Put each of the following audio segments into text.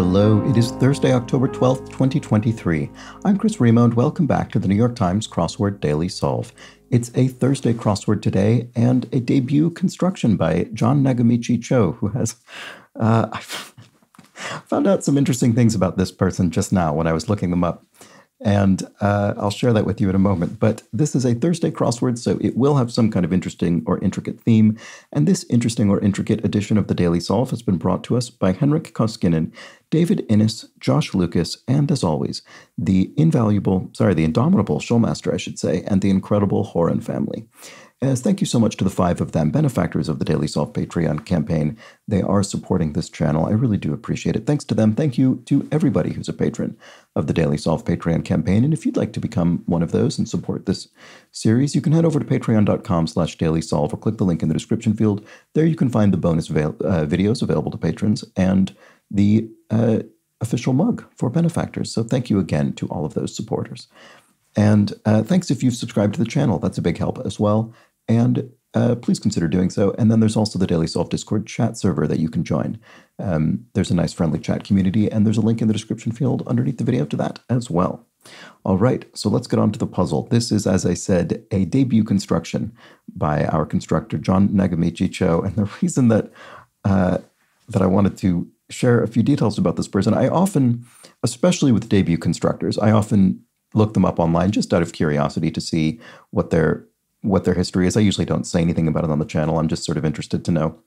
Hello, it is Thursday, October 12th, 2023. I'm Chris Remo, and welcome back to the New York Times Crossword Daily Solve. It's a Thursday crossword today and a debut construction by John Nagamichi Cho, who has. Uh, I found out some interesting things about this person just now when I was looking them up. And uh, I'll share that with you in a moment. But this is a Thursday crossword, so it will have some kind of interesting or intricate theme. And this interesting or intricate edition of the Daily Solve has been brought to us by Henrik Koskinen, David Innes, Josh Lucas, and as always, the invaluable, sorry, the indomitable Schulmaster, I should say, and the incredible Horan family. As thank you so much to the five of them, benefactors of the Daily Solve Patreon campaign. They are supporting this channel. I really do appreciate it. Thanks to them. Thank you to everybody who's a patron of the Daily Solve Patreon campaign. And if you'd like to become one of those and support this series, you can head over to patreon.com slash dailysolve or click the link in the description field. There you can find the bonus avail- uh, videos available to patrons and the uh, official mug for benefactors. So thank you again to all of those supporters. And uh, thanks if you've subscribed to the channel. That's a big help as well and uh, please consider doing so. And then there's also the Daily Solve Discord chat server that you can join. Um, there's a nice friendly chat community, and there's a link in the description field underneath the video to that as well. All right, so let's get on to the puzzle. This is, as I said, a debut construction by our constructor, John Nagamichi Cho. And the reason that uh, that I wanted to share a few details about this person, I often, especially with debut constructors, I often look them up online just out of curiosity to see what their what their history is. I usually don't say anything about it on the channel. I'm just sort of interested to know.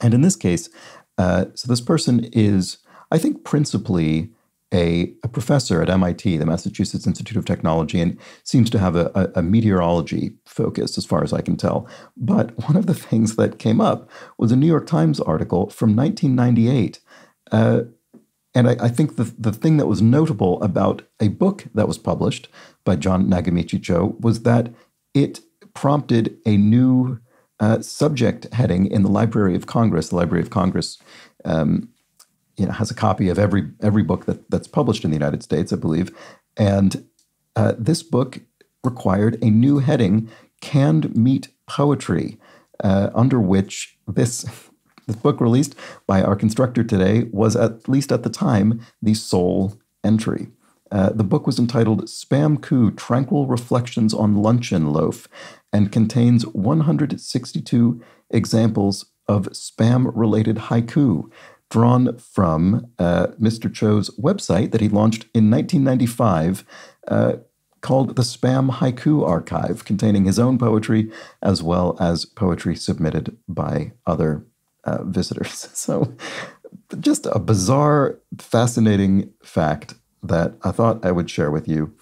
And in this case, uh, so this person is, I think, principally a, a, professor at MIT, the Massachusetts Institute of Technology, and seems to have a, a, a, meteorology focus, as far as I can tell. But one of the things that came up was a New York Times article from 1998. Uh, and I, I, think the, the thing that was notable about a book that was published by John Nagamichi Cho was that it prompted a new uh, subject heading in the Library of Congress. The Library of Congress, um, you know, has a copy of every every book that, that's published in the United States, I believe, and uh, this book required a new heading: canned meat poetry, uh, under which this. This book released by our constructor today was, at least at the time, the sole entry. Uh, the book was entitled Spam-ku Tranquil Reflections on Luncheon Loaf, and contains 162 examples of spam related haiku drawn from uh, Mr. Cho's website that he launched in 1995 uh, called the Spam Haiku Archive, containing his own poetry as well as poetry submitted by other uh, visitors. So, just a bizarre, fascinating fact that I thought I would share with you.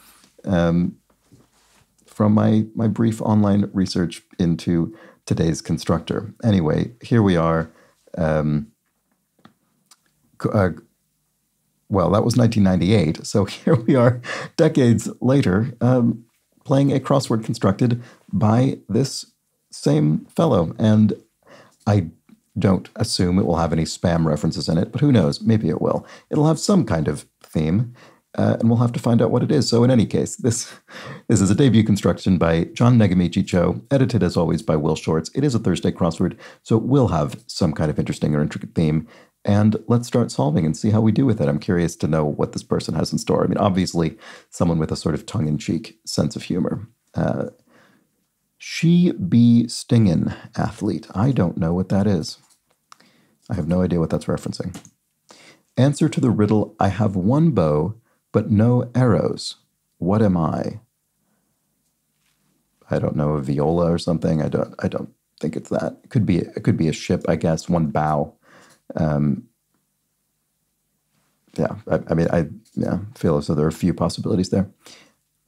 Um, from my, my brief online research into today's constructor. Anyway, here we are. Um, uh, well, that was 1998. So here we are, decades later, um, playing a crossword constructed by this same fellow. And I don't assume it will have any spam references in it, but who knows? Maybe it will. It'll have some kind of theme uh, and we'll have to find out what it is. So, in any case, this this is a debut construction by John Nagamichi Cho, edited as always by Will Shortz. It is a Thursday crossword, so it will have some kind of interesting or intricate theme. And let's start solving and see how we do with it. I'm curious to know what this person has in store. I mean, obviously, someone with a sort of tongue in cheek sense of humor. Uh, she be stingin athlete. I don't know what that is. I have no idea what that's referencing. Answer to the riddle I have one bow but no arrows. What am I? I don't know, a viola or something. I don't. I don't think it's that. It could be. It could be a ship. I guess one bow. Um, yeah. I, I mean, I yeah feel as though there are a few possibilities there.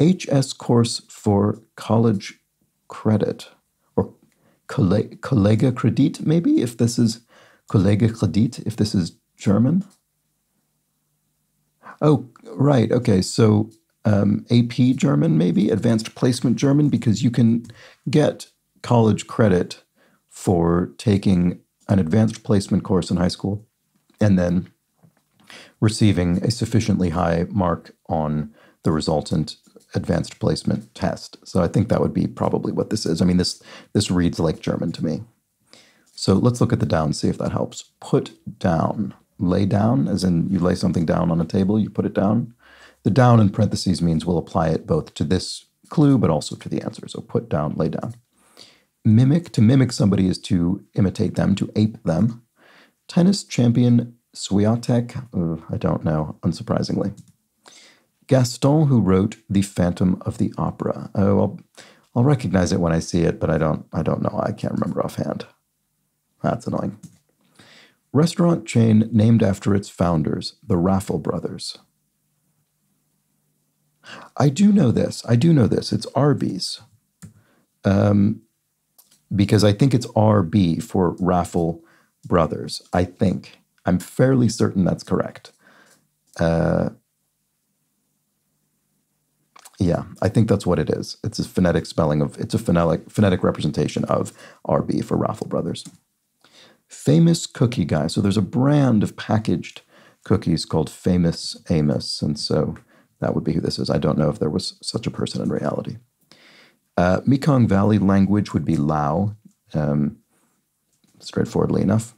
HS course for college credit or Kollega Kredit, maybe if this is Kollega Kredit, if this is German. Oh, right. Okay. So um, AP German, maybe advanced placement German, because you can get college credit for taking an advanced placement course in high school and then receiving a sufficiently high mark on the resultant advanced placement test. So I think that would be probably what this is. I mean, this this reads like German to me. So let's look at the down, see if that helps. Put down. Lay down, as in you lay something down on a table, you put it down. The down in parentheses means we'll apply it both to this clue but also to the answer. So put down, lay down. Mimic, to mimic somebody is to imitate them, to ape them. Tennis champion Swiatek, uh, I don't know, unsurprisingly. Gaston, who wrote The Phantom of the Opera. Oh, I'll, I'll recognize it when I see it, but I don't, I don't know. I can't remember offhand. That's annoying. Restaurant chain named after its founders, the Raffel Brothers. I do know this. I do know this. It's Arby's. Um, because I think it's RB for Raffel Brothers. I think. I'm fairly certain that's correct. Uh, yeah, I think that's what it is. It's a phonetic spelling of, it's a phonetic, phonetic representation of RB for Raffel Brothers. Famous cookie guy. So there's a brand of packaged cookies called Famous Amos. And so that would be who this is. I don't know if there was such a person in reality. Uh, Mekong Valley language would be Lao, um, straightforwardly enough.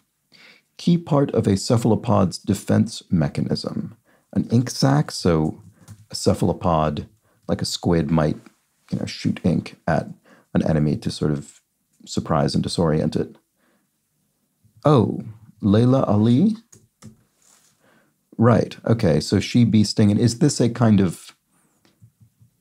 Key part of a cephalopod's defense mechanism. An ink sac, so a cephalopod like a squid might, you know, shoot ink at an enemy to sort of surprise and disorient it. Oh, Laila Ali? Right. Okay. So she bee sting. And is this a kind of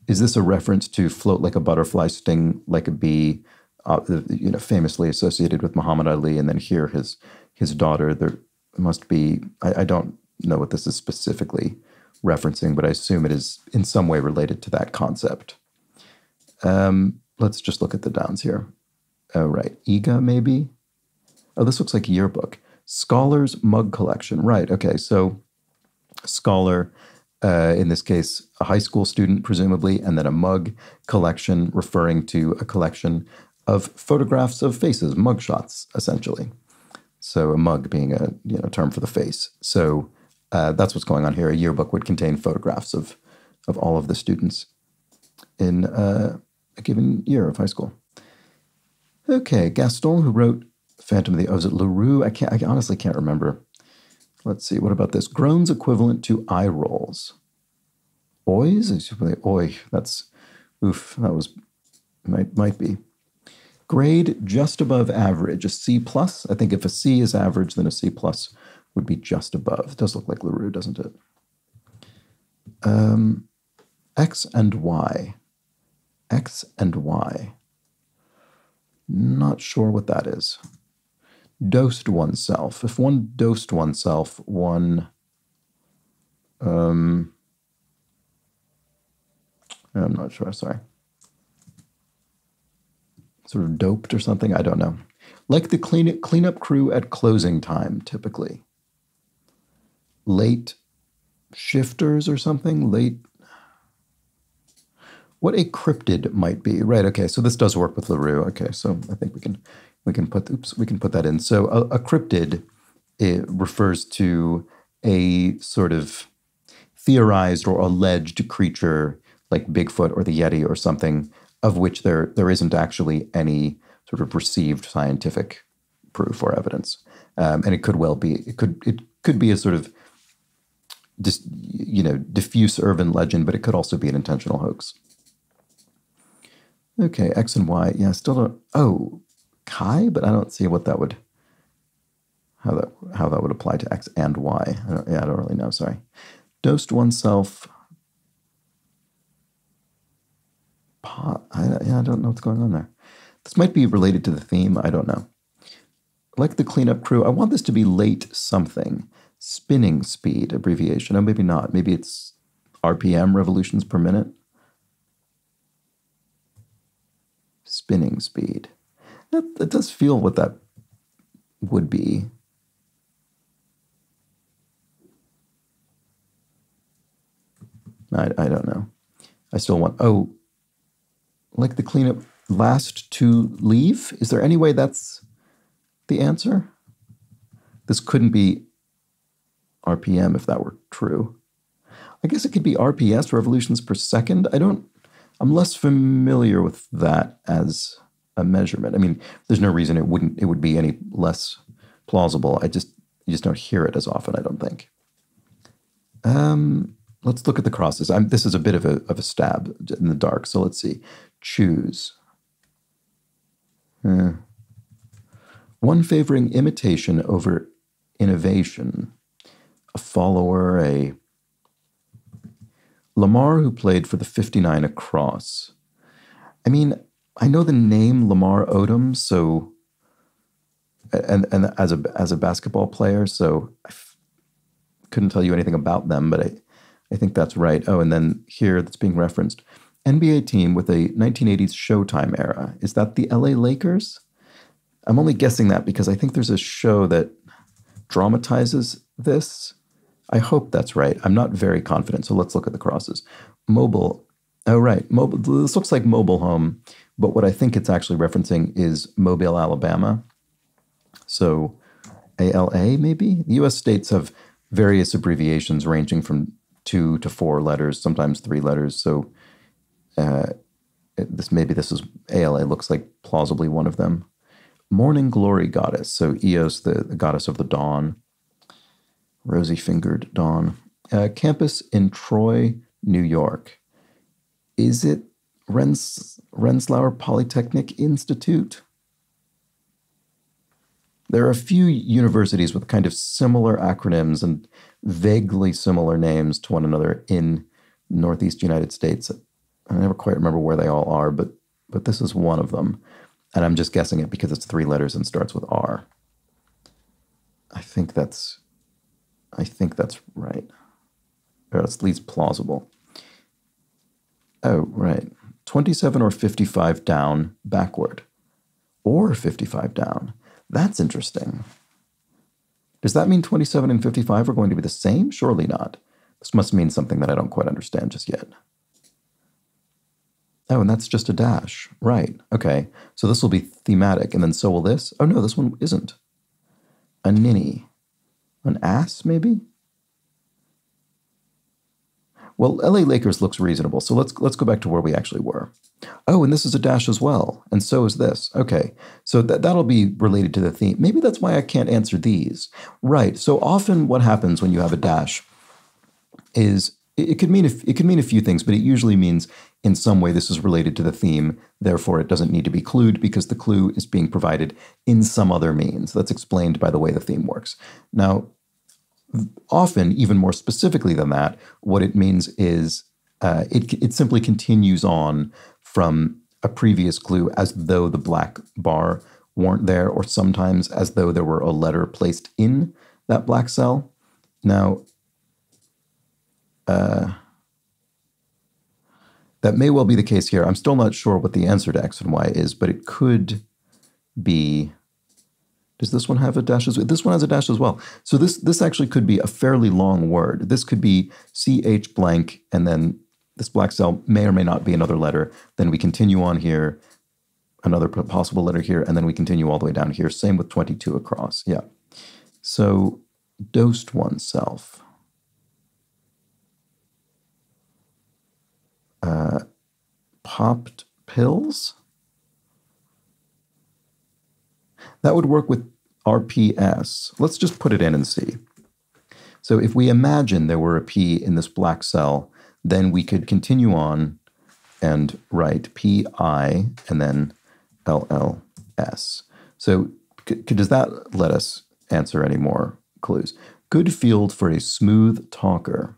is this a reference to float like a butterfly, sting like a bee? Uh, you know, famously associated with Muhammad Ali, and then here his his daughter. There must be. I, I don't know what this is specifically referencing, but I assume it is in some way related to that concept. Um, let's just look at the downs here. Oh, right. Ega, maybe? Oh, this looks like a yearbook. Scholar's Mug Collection. Right. Okay. So, scholar, uh, in this case, a high school student, presumably, and then a mug collection referring to a collection of photographs of faces, mug shots, essentially. So, a mug being a you know term for the face. So, uh, that's what's going on here. A yearbook would contain photographs of of all of the students in uh, a given year of high school. Okay, Gaston, who wrote Phantom of the, oh, is it Leroux? I can't. I honestly can't remember. Let's see. What about this? Groans equivalent to eye rolls. Oys? Oi. That's oof. That was might might be. Grade just above average. A C plus. I think if a C is average, then a C plus would be just above. It does look like Leroux, doesn't it? Um, X and Y. X and Y. Not sure what that is. Dosed oneself. If one dosed oneself, one. Um, I'm not sure, sorry. Sort of doped or something? I don't know. Like the clean, cleanup crew at closing time, typically late shifters or something, late what a cryptid might be. Right. Okay. So this does work with Leroux. Okay. So I think we can we can put oops we can put that in. So a, a cryptid it refers to a sort of theorized or alleged creature like Bigfoot or the Yeti or something of which there there isn't actually any sort of received scientific proof or evidence. Um, and it could well be it could it could be a sort of dis, you know, diffuse urban legend, but it could also be an intentional hoax. Okay, X and Y. Yeah, still don't. Oh, chi, but I don't see what that would. How that how that would apply to X and Y. I don't, yeah, I don't really know. Sorry. Dosed oneself. Pot. I, yeah, I don't know what's going on there. This might be related to the theme. I don't know. Like the cleanup crew, I want this to be late something spinning speed abbreviation. Oh, maybe not. Maybe it's RPM, revolutions per minute. Spinning speed. That, that does feel what that would be. I, I don't know. I still want, oh, like the cleanup last to leave? Is there any way that's the answer? This couldn't be RPM if that were true. I guess it could be RPS, revolutions per second. I don't, I'm less familiar with that as a measurement. I mean, there's no reason it wouldn't, it would be any less plausible. I just, you just don't hear it as often, I don't think. Um, let's look at the crosses. I'm, this is a bit of a, of a stab in the dark. So let's see. Choose. Uh, one favoring imitation over innovation. A follower, a Lamar, who played for the 59 across. I mean, I know the name Lamar Odom, so and and as a as a basketball player, so I f- couldn't tell you anything about them, but I I think that's right. Oh, and then here that's being referenced. NBA team with a 1980s Showtime era. Is that the LA Lakers? I'm only guessing that because I think there's a show that dramatizes this. I hope that's right. I'm not very confident. So let's look at the crosses. Mobile. Oh, right. Mobile. This looks like mobile home, but what I think it's actually referencing is Mobile, Alabama. So ALA, maybe? The US states have various abbreviations ranging from two to four letters, sometimes three letters. So uh, this maybe this is ALA looks like plausibly one of them. Morning glory goddess. So Eos, the, the goddess of the dawn rosy fingered dawn. Uh, campus in Troy, New York. Is it Rens- Rensselaer Polytechnic Institute? There are a few universities with kind of similar acronyms and vaguely similar names to one another in Northeast United States. I never quite remember where they all are, but but this is one of them. And I'm just guessing it because it's three letters and starts with R. I think that's I think that's right. Or at least plausible. Oh, right. 27 or 55 down backward. Or 55 down. That's interesting. Does that mean 27 and 55 are going to be the same? Surely not. This must mean something that I don't quite understand just yet. Oh, and that's just a dash. Right. Okay. So this will be thematic, and then so will this. Oh, no, this one isn't. A ninny. An ass, maybe? Well, LA Lakers looks reasonable, so let's let's go back to where we actually were. Oh, and this is a dash as well, and so is this. Okay, so that that'll be related to the theme. Maybe that's why I can't answer these. Right. So often, what happens when you have a dash is it, could mean it could mean a few things, but it usually means in some way this is related to the theme. Therefore, it doesn't need to be clued because the clue is being provided in some other means. That's explained by the way the theme works. Now, often, even more specifically than that, what it means is uh, it, it simply continues on from a previous clue as though the black bar weren't there, or sometimes as though there were a letter placed in that black cell. Now, uh, that may well be the case here. I'm still not sure what the answer to X and Y is, but it could be does this one have a dash as well? This one has a dash as well. So this this actually could be a fairly long word. This could be ch blank, and then this black cell may or may not be another letter. Then we continue on here, another possible letter here, and then we continue all the way down here. Same with 22 across. Yeah. So dosed oneself. Uh, popped pills? That would work with RPS. Let's just put it in and see. So if we imagine there were a P in this black cell, then we could continue on and write PI and then LLS. So does that let us answer any more clues? Good field for a smooth talker.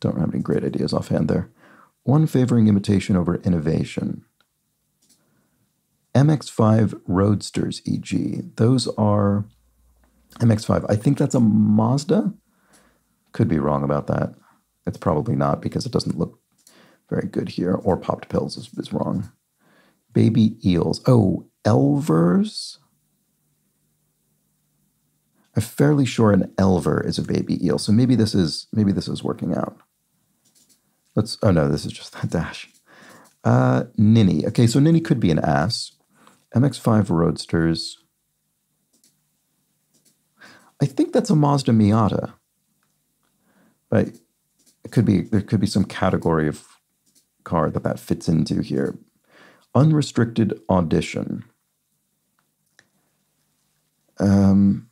Don't have any great ideas offhand there. One favoring imitation over innovation. MX5 Roadsters, e.g., those are MX5. I think that's a Mazda. Could be wrong about that. It's probably not because it doesn't look very good here. Or popped pills is, is wrong. Baby eels. Oh, Elvers. I'm fairly sure an elver is a baby eel. So maybe this is maybe this is working out. Let's. Oh no, this is just that dash. Uh, ninny. Okay, so ninny could be an ass. MX5 Roadsters. I think that's a Mazda Miata. But it could be there could be some category of car that that fits into here. Unrestricted audition. Um,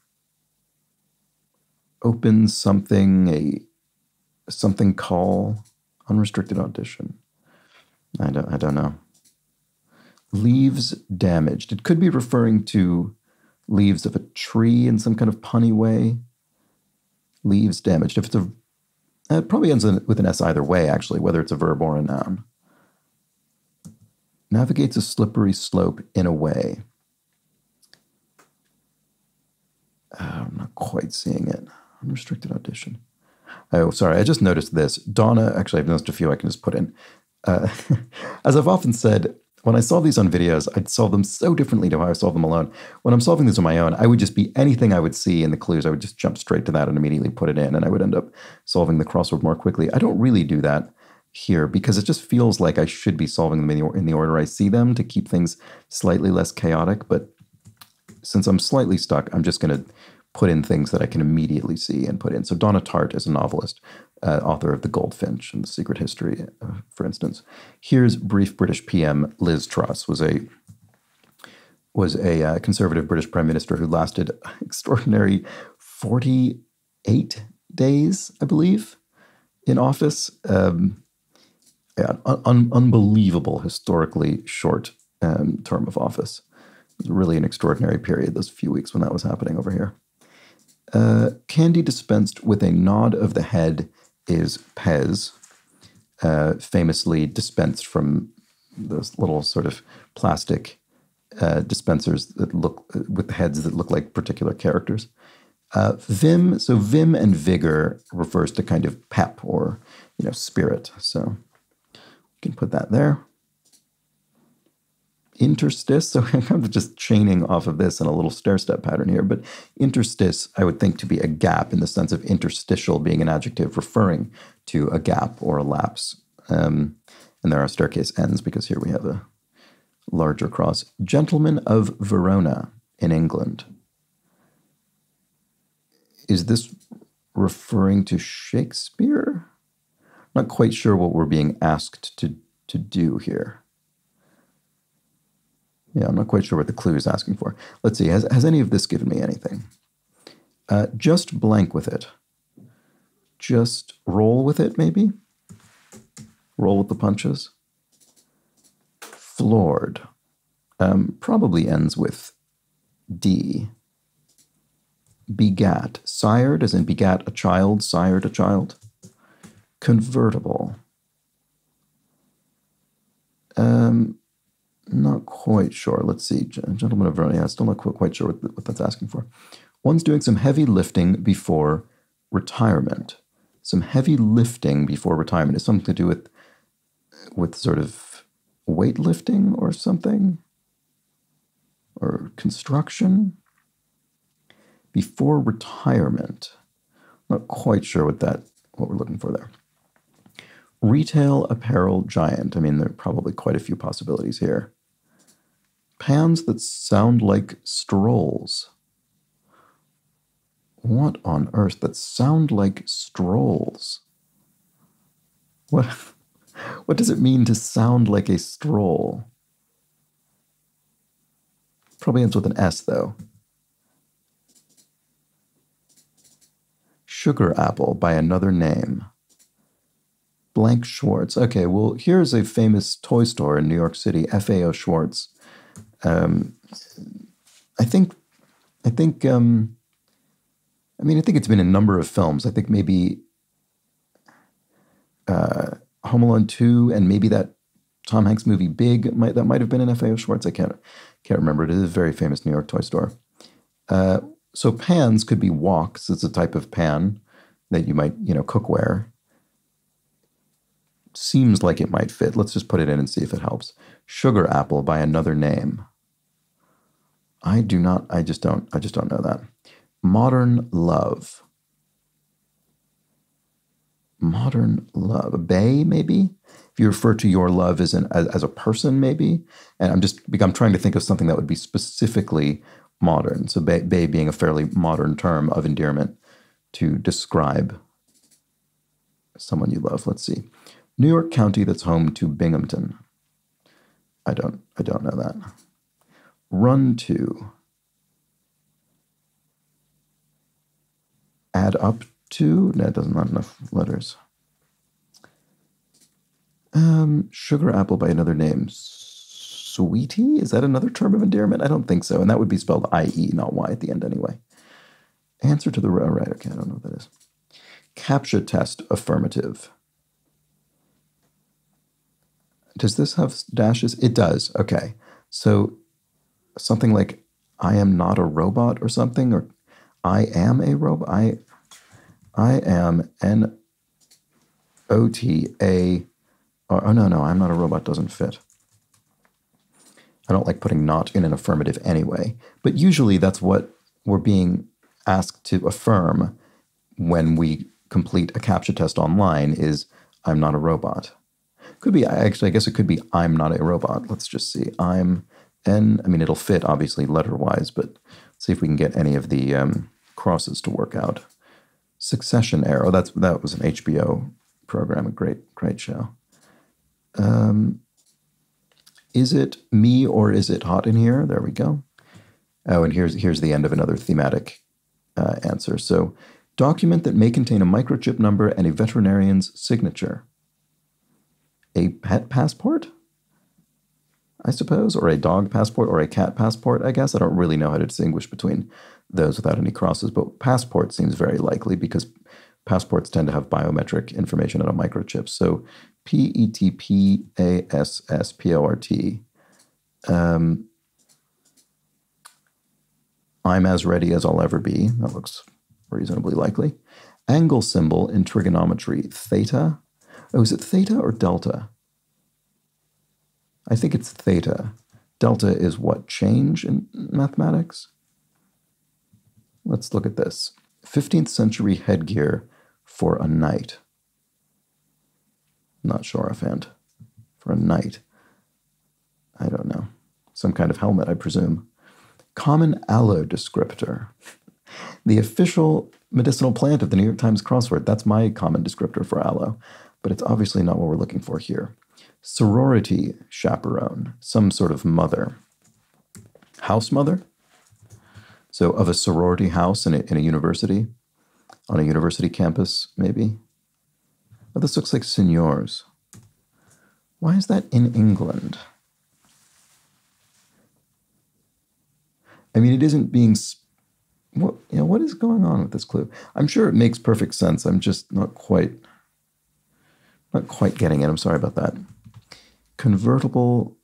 open something, a something call, unrestricted audition. I don't, I don't know. Leaves damaged. It could be referring to leaves of a tree in some kind of punny way. Leaves damaged. If it's a, it probably ends with an S either way, actually, whether it's a verb or a noun. Navigates a slippery slope in a way. Uh, I'm not quite seeing it. Unrestricted audition. Oh, sorry. I just noticed this. Donna, actually, I've noticed a few I can just put in. Uh, as I've often said, when I solve these on videos, I'd solve them so differently to how I solve them alone. When I'm solving these on my own, I would just be anything I would see in the clues, I would just jump straight to that and immediately put it in, and I would end up solving the crossword more quickly. I don't really do that here because it just feels like I should be solving them in the, in the order I see them to keep things slightly less chaotic. But since I'm slightly stuck, I'm just going to put in things that I can immediately see and put in. So Donna Tartt is a novelist, uh, author of The Goldfinch and The Secret History, uh, for instance. Here's brief British PM Liz Truss was a was a uh, conservative British prime minister who lasted extraordinary 48 days, I believe, in office. Um, yeah, un- unbelievable, historically short um, term of office. It was really an extraordinary period, those few weeks when that was happening over here. Uh, candy dispensed with a nod of the head is Pez, uh, famously dispensed from those little sort of plastic uh, dispensers that look with heads that look like particular characters. Uh, vim, so vim and vigor refers to kind of pep or you know spirit. So we can put that there interstice. So I'm kind of just chaining off of this in a little stair step pattern here. But interstice, I would think to be a gap in the sense of interstitial being an adjective referring to a gap or a lapse. Um, and there are staircase ends because here we have a larger cross. Gentleman of Verona in England. Is this referring to Shakespeare? Not quite sure what we're being asked to, to do here. Yeah, I'm not quite sure what the clue is asking for. Let's see, has, has any of this given me anything? Uh, just blank with it. Just roll with it, maybe? Roll with the punches. Floored. Um, probably ends with D. Begat. Sired, as in begat a child, sired a child. Convertible. Um, not quite sure. Let's see. Gentleman of Verona. Yeah, still not quite sure what, what that's asking for. One's doing some heavy lifting before retirement. Some heavy lifting before retirement is something to do with with sort of weightlifting or something or construction before retirement. Not quite sure what that what we're looking for there. Retail apparel giant. I mean, there are probably quite a few possibilities here. Pans that sound like strolls. What on earth? That sound like strolls. What, what does it mean to sound like a stroll? Probably ends with an S, though. Sugar apple by another name. Blank Schwarz. Okay, well, here's a famous toy store in New York City, FAO Schwarz. Um, I think, I think, um, I mean, I think it's been a number of films. I think maybe uh, Home Alone Two, and maybe that Tom Hanks movie Big. Might, that might have been an FAO Schwarz. I can't can't remember. It is a very famous New York toy store. Uh, so pans could be woks. It's a type of pan that you might you know cookware seems like it might fit. Let's just put it in and see if it helps. Sugar apple by another name. I do not, I just don't, I just don't know that. Modern love. Modern love. Bay, maybe? If you refer to your love as an as, as a person, maybe. And I'm just I'm trying to think of something that would be specifically modern. So bay, bay being a fairly modern term of endearment to describe someone you love. Let's see. New York County that's home to Binghamton. I don't I don't know that. Run to. add up to, that doesn't, have enough letters. Um, sugar apple by another name. Sweetie? Is that another term of endearment? I don't think so. And that would be spelled I-E, not Y at the end anyway. Answer to the, right, okay, I don't know what that is. CAPTCHA test affirmative. Does this have dashes? It does. Okay. So something like I am not a robot or something, or I am a robot. I I am an O T A. Oh no, no, I'm not a robot. Doesn't fit. I don't like putting not in an affirmative anyway. But usually that's what we're being asked to affirm when we complete a CAPTCHA test online is I'm not a robot. Could be actually I guess it could be I'm not a robot. Let's just see. I'm N. I mean it'll fit obviously letter wise, but see if we can get any of the um, crosses to work out. Succession. Oh, that's that was an HBO program. A great great show. Um, is it me or is it hot in here? There we go. Oh, and here's here's the end of another thematic uh, answer. So, document that may contain a microchip number and a veterinarian's signature. A pet passport, I suppose, or a dog passport, or a cat passport. I guess I don't really know how to distinguish between those without any crosses, but passport seems very likely because passports tend to have biometric information on a microchip. So P E T P A S S P O R T. Um, I'm as ready as I'll ever be. That looks reasonably likely. Angle symbol in trigonometry, theta. Oh, is it theta or delta? I think it's theta. Delta is what? Change in mathematics? Let's look at this. 15th century headgear for a knight. Not sure offhand. For a knight. I don't know. Some kind of helmet, I presume. Common aloe descriptor. the official medicinal plant of the New York Times crossword. That's my common descriptor for aloe, but it's obviously not what we're looking for here. Sorority chaperone, some sort of mother. House mother? So, of a sorority house in a, in a university, on a university campus, maybe. Oh, this looks like seniors. Why is that in England? I mean, it isn't being. What you know? What is going on with this clue? I'm sure it makes perfect sense. I'm just not quite, not quite getting it. I'm sorry about that. Convertible.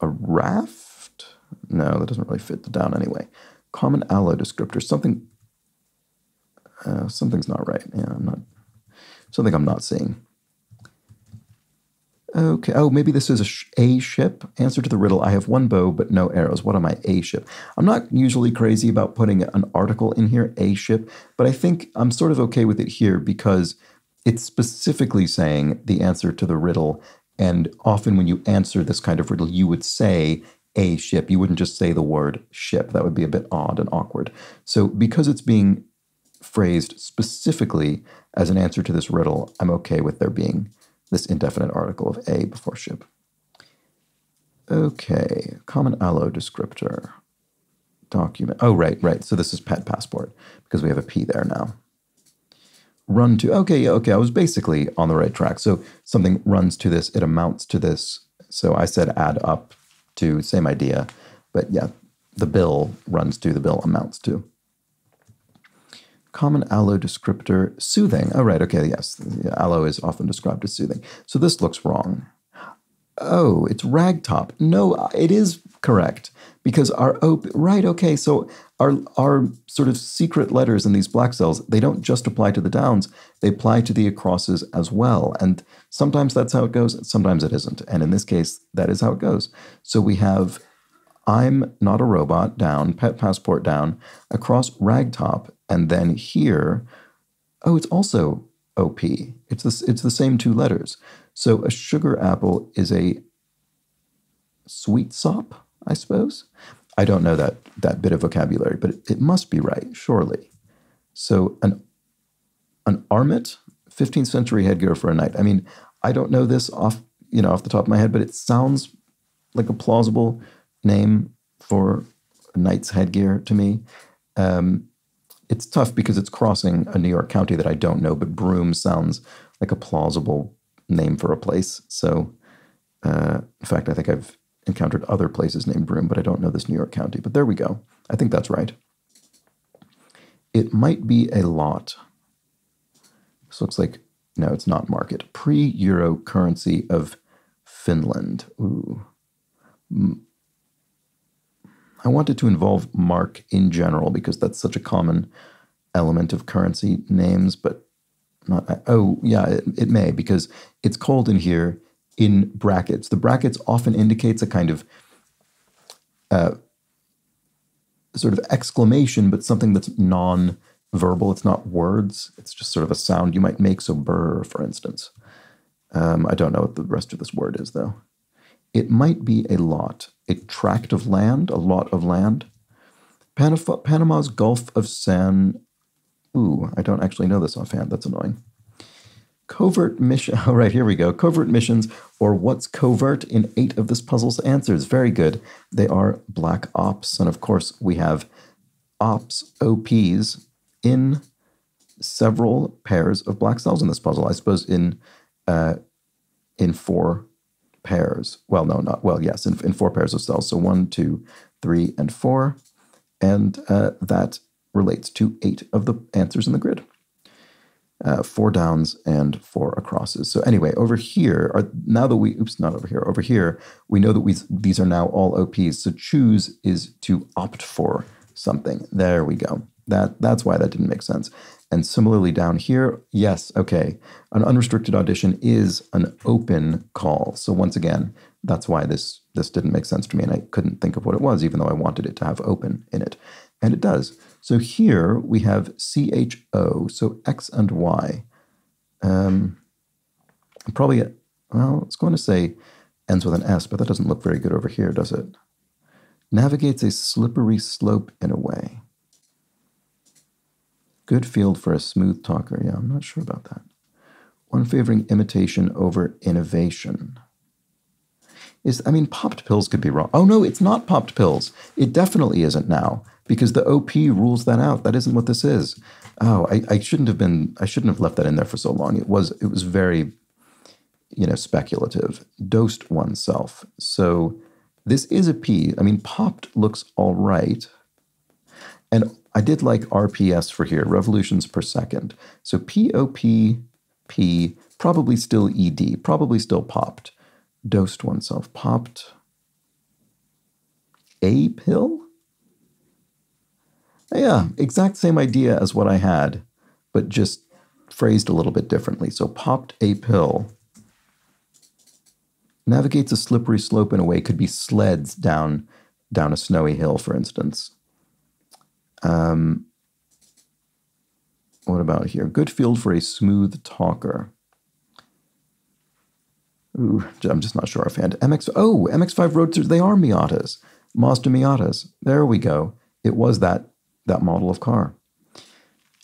A raft? No, that doesn't really fit the down anyway. Common aloe descriptor. Something. Uh, something's not right. Yeah, I'm not something I'm not seeing. Okay. Oh, maybe this is a, sh- a ship. Answer to the riddle I have one bow, but no arrows. What am I? A ship. I'm not usually crazy about putting an article in here, a ship, but I think I'm sort of okay with it here because it's specifically saying the answer to the riddle. And often when you answer this kind of riddle, you would say a ship. You wouldn't just say the word ship. That would be a bit odd and awkward. So because it's being phrased specifically as an answer to this riddle, I'm okay with there being this indefinite article of a before ship. Okay, common aloe descriptor. Document. Oh, right, right. So this is pet passport because we have a P there now. Run to. Okay, okay. I was basically on the right track. So something runs to this, it amounts to this. So I said add up to, same idea. But yeah, the bill runs to, the bill amounts to. Common aloe descriptor, soothing. Oh, right, okay, yes. Aloe is often described as soothing. So this looks wrong. Oh, it's ragtop. No, it is correct because our op right okay so our our sort of secret letters in these black cells they don't just apply to the downs they apply to the acrosses as well and sometimes that's how it goes sometimes it isn't and in this case that is how it goes so we have i'm not a robot down pet passport down across ragtop and then here, oh, it's also OP. It's the, it's the same two letters. So a sugar apple is a sweet sop, I suppose. I don't know that, that bit of vocabulary, but it, it must be right, surely. So an, an armet, 15th century headgear for a knight. I mean, I don't know this off, you know, off the top of my head, but it sounds like a plausible name for a knight's headgear to me. Um, it's tough because it's crossing a New York county that I don't know, but Broome sounds like a plausible name for a place. So, uh, in fact, I think I've encountered other places named Broome, but I don't know this New York county. But there we go. I think that's right. It might be a lot. This looks like, no, it's not market. Pre euro currency of Finland. Ooh. I wanted to involve mark in general because that's such a common element of currency names, but not. Oh, yeah, it, it may because it's called in here in brackets. The brackets often indicates a kind of uh, sort of exclamation, but something that's non-verbal. It's not words. It's just sort of a sound you might make. So burr, for instance. Um, I don't know what the rest of this word is though. It might be a lot, a tract of land, a lot of land. Panama's Gulf of San. Ooh, I don't actually know this offhand. That's annoying. Covert mission. All right, here we go. Covert missions, or what's covert in eight of this puzzle's answers. Very good. They are black ops. And of course, we have ops, OPs, in several pairs of black cells in this puzzle. I suppose in uh, in four pairs. Well, no, not well. Yes, in, in four pairs of cells. So one, two, three, and four, and uh, that relates to eight of the answers in the grid. Uh, four downs and four acrosses. So anyway, over here, are, now that we, oops, not over here, over here, we know that we these are now all OPs. So choose is to opt for something. There we go. That that's why that didn't make sense. And similarly down here, yes, okay, an unrestricted audition is an open call. So once again, that's why this this didn't make sense to me, and I couldn't think of what it was, even though I wanted it to have open in it, and it does. So here we have CHO, so X and Y. Um, probably, well, it's going to say ends with an S, but that doesn't look very good over here, does it? Navigates a slippery slope in a way. Good field for a smooth talker. Yeah, I'm not sure about that. One favoring imitation over innovation. Is I mean, popped pills could be wrong. Oh no, it's not popped pills. It definitely isn't now because the OP rules that out. That isn't what this is. Oh, I, I shouldn't have been. I shouldn't have left that in there for so long. It was. It was very, you know, speculative. Dosed oneself. So this is a P. I mean, popped looks all right. And I did like RPS for here, revolutions per second. So POPP, probably still ED, probably still popped. Dosed oneself, popped. A pill? Yeah, exact same idea as what I had, but just phrased a little bit differently. So popped a pill. Navigates a slippery slope in a way, could be sleds down down a snowy hill, for instance. Um, what about here? Good field for a smooth talker. Ooh, I'm just not sure i offhand. MX, oh, MX5 Roadsters, they are Miatas. Mazda Miatas. There we go. It was that that model of car.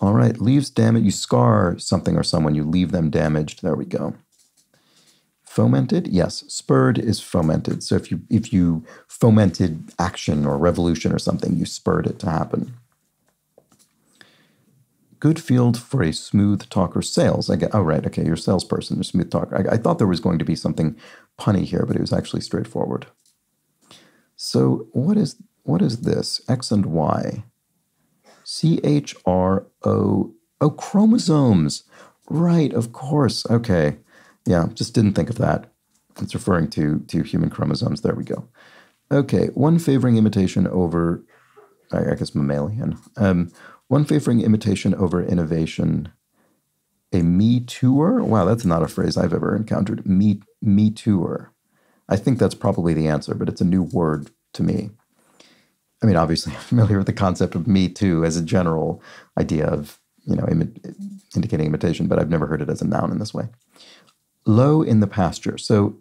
All right, leaves damage. You scar something or someone, you leave them damaged. There we go. Fomented, yes, spurred is fomented. So if you if you fomented action or revolution or something, you spurred it to happen good field for a smooth talker sales. I get, oh, right, okay, you're salesperson, a smooth talker. I, I thought there was going to be something punny here, but it was actually straightforward. So what is what is this? X and Y. C H R O oh chromosomes. Right, of course. Okay. Yeah, just didn't think of that. It's referring to to human chromosomes. There we go. Okay, one favoring imitation over I guess mammalian. Um, one favoring imitation over innovation. A me tooer? Wow, that's not a phrase I've ever encountered. Me me tooer. I think that's probably the answer, but it's a new word to me. I mean, obviously, I'm familiar with the concept of me too as a general idea of you know imi- indicating imitation, but I've never heard it as a noun in this way. Low in the pasture. So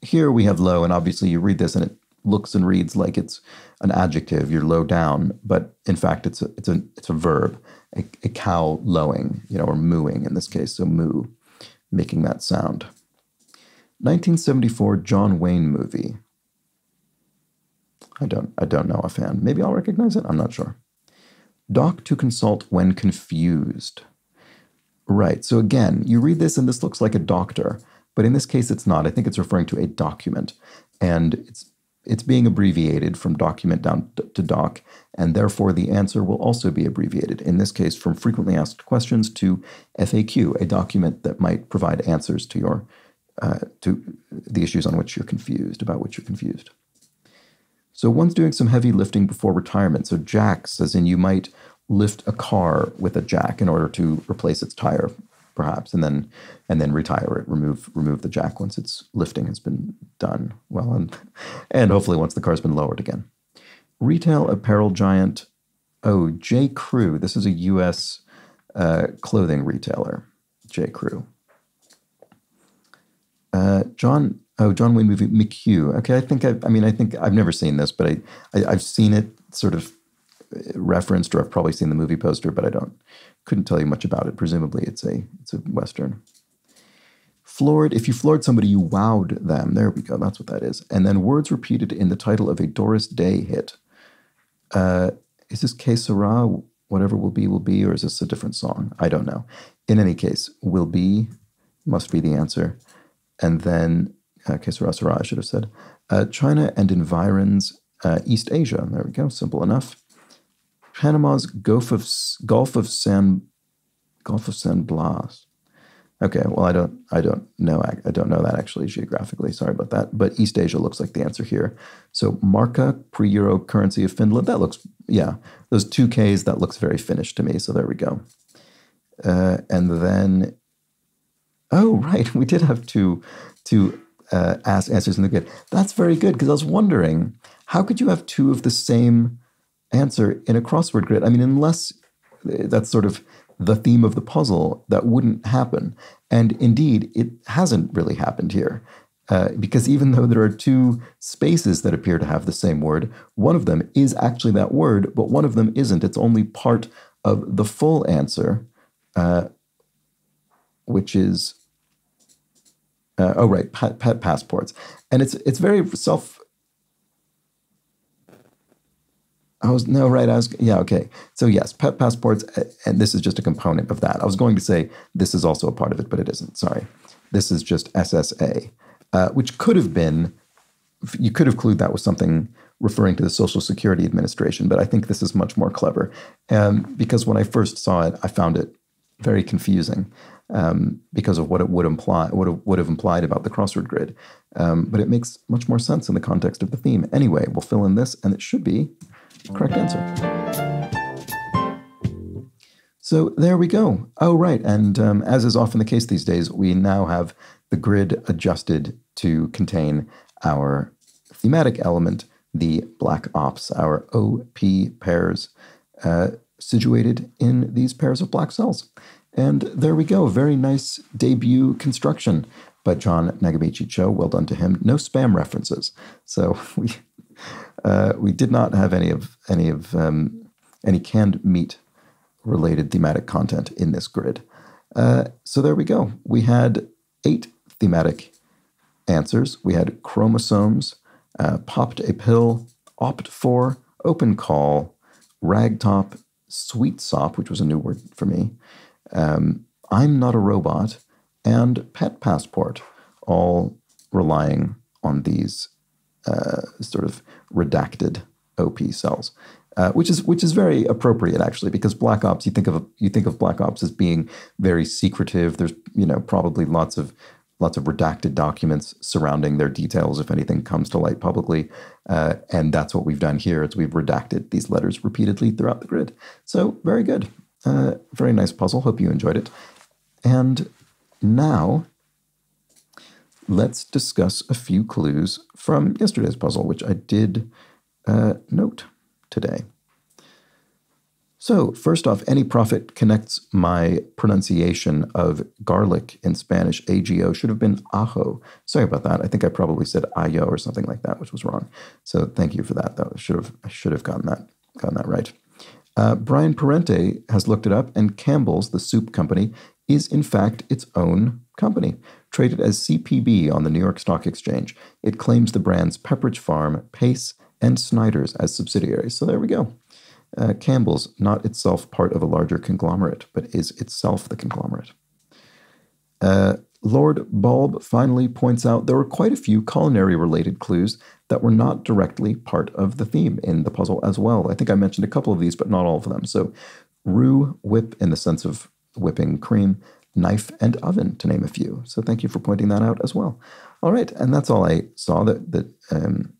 here we have low, and obviously you read this and it looks and reads like it's an adjective. You're low down, but in fact, it's a it's a it's a verb. A, a cow lowing, you know, or mooing in this case. So moo, making that sound. 1974 John Wayne movie. I don't I don't know a fan. Maybe I'll recognize it. I'm not sure. Doc to consult when confused. Right. So again, you read this and this looks like a doctor, but in this case it's not. I think it's referring to a document. And it's it's being abbreviated from document down to doc, and therefore the answer will also be abbreviated. In this case, from frequently asked questions to FAQ, a document that might provide answers to your uh, to the issues on which you're confused, about which you're confused. So one's doing some heavy lifting before retirement. So jacks, as in you might lift a car with a jack in order to replace its tire, perhaps, and then and then retire it, remove remove the jack once its lifting has been done. Well, and and hopefully once the car's been lowered again. Retail apparel giant, oh J Crew. This is a U.S. Uh, clothing retailer, J Crew. Uh, John, oh John Wayne movie McQ. Okay, I think I, I mean I think I've never seen this, but I, I I've seen it sort of referenced, or I've probably seen the movie poster, but I don't couldn't tell you much about it. Presumably, it's a it's a western. Floored. If you floored somebody, you wowed them. There we go. That's what that is. And then words repeated in the title of a Doris Day hit. Uh, is this Que Sera? Whatever will be will be, or is this a different song? I don't know. In any case, will be must be the answer. And then Sera Sera, I should have said. Uh, China and environs uh, East Asia. There we go. Simple enough. Panama's Gulf of Gulf of San Gulf of San Blas. Okay, well I don't I don't know I don't know that actually geographically. Sorry about that. But East Asia looks like the answer here. So Markka pre-euro currency of Finland. That looks yeah. Those two Ks that looks very Finnish to me. So there we go. Uh, and then oh right, we did have two two uh, ask answers in the grid. That's very good because I was wondering how could you have two of the same answer in a crossword grid. I mean, unless that's sort of the theme of the puzzle, that wouldn't happen. And indeed, it hasn't really happened here. Uh, because even though there are two spaces that appear to have the same word, one of them is actually that word, but one of them isn't. It's only part of the full answer, uh, which is uh, oh right, pet, pet passports, and it's it's very self I was no right. I was yeah okay. So yes, pet passports, and this is just a component of that. I was going to say this is also a part of it, but it isn't. Sorry, this is just SSA, uh, which could have been. You could have clued that was something referring to the Social Security Administration, but I think this is much more clever. Um, because when I first saw it, I found it very confusing um, because of what it would imply, what it would have implied about the crossword grid. Um, but it makes much more sense in the context of the theme. Anyway, we'll fill in this, and it should be Correct answer. So there we go. Oh, right. And um, as is often the case these days, we now have the grid adjusted to contain our thematic element, the black ops, our OP pairs uh, situated in these pairs of black cells. And there we go. Very nice debut construction by John Nagamichi Cho. Well done to him. No spam references. So we uh, we did not have any of any of um, any canned meat related thematic content in this grid. Uh, so there we go. We had eight thematic answers. We had chromosomes, uh, popped a pill, opt for, open call, ragtop, sweet sop, which was a new word for me, um, I'm not a robot, and pet passport, all relying on these uh, sort of redacted OP cells, uh, which is which is very appropriate actually, because Black Ops you think of you think of Black Ops as being very secretive. There's you know probably lots of lots of redacted documents surrounding their details if anything comes to light publicly, uh, and that's what we've done here. Is we've redacted these letters repeatedly throughout the grid. So very good, uh, very nice puzzle. Hope you enjoyed it, and now let's discuss a few clues from yesterday's puzzle, which I did uh, note today. So, first off, any prophet connects my pronunciation of garlic in Spanish, AGO, should have been ajo. Sorry about that. I think I probably said ayo or something like that, which was wrong. So, thank you for that. That should have I should have gotten that gotten that right. Uh, Brian Parente has looked it up, and Campbell's, the soup company, is in fact its own company. Traded as CPB on the New York Stock Exchange, it claims the brands Pepperidge Farm, Pace, and Snyder's as subsidiaries. So there we go. Uh, Campbell's, not itself part of a larger conglomerate, but is itself the conglomerate. Uh, Lord Bulb finally points out there were quite a few culinary related clues that were not directly part of the theme in the puzzle as well. I think I mentioned a couple of these, but not all of them. So, roux, whip in the sense of whipping cream, knife, and oven, to name a few. So, thank you for pointing that out as well. All right, and that's all I saw that that um,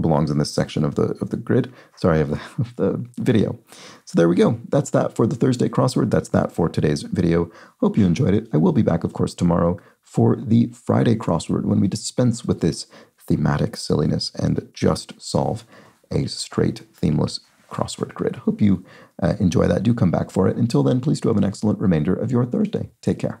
belongs in this section of the of the grid. Sorry, of the, of the video. So there we go. That's that for the Thursday crossword. That's that for today's video. Hope you enjoyed it. I will be back, of course, tomorrow for the Friday crossword when we dispense with this thematic silliness and just solve a straight themeless crossword grid. Hope you uh, enjoy that. Do come back for it. Until then, please do have an excellent remainder of your Thursday. Take care.